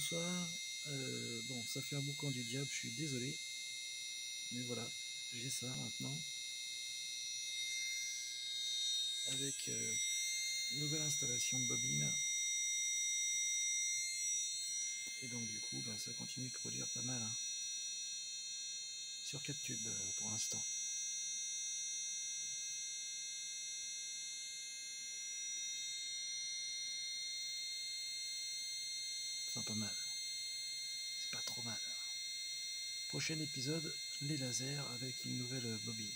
bonsoir. Euh, bon, ça fait un boucan du diable, je suis désolé. Mais voilà, j'ai ça maintenant. Avec euh, nouvelle installation de bobine. Et donc du coup, ben, ça continue de produire pas mal. hein. Sur 4 tubes euh, pour Enfin pas mal. C'est pas trop mal. Prochain épisode, les lasers avec une nouvelle bobine.